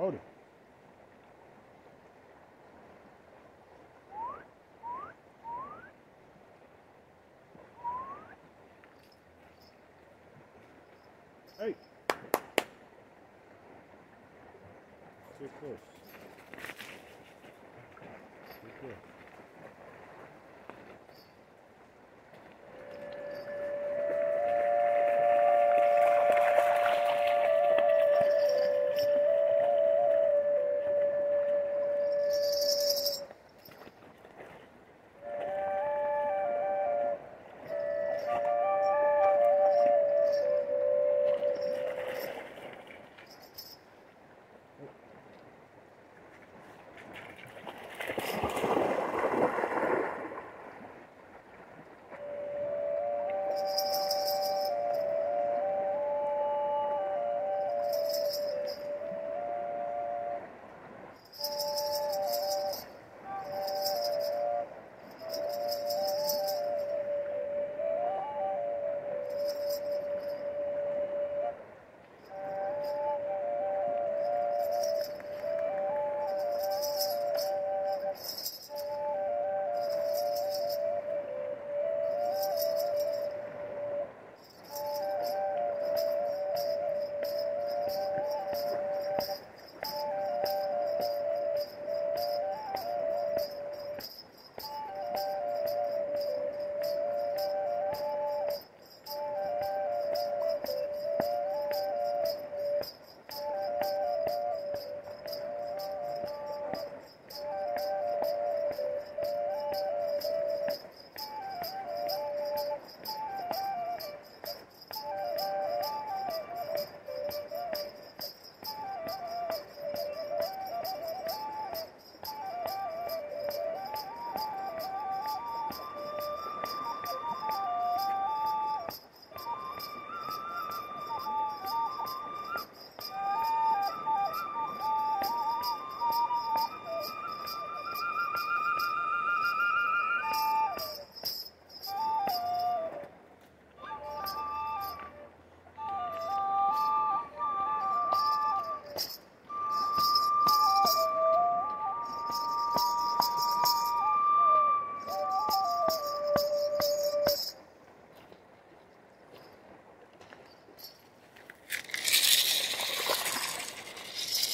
Hold. Hey. Stay close. Stay close.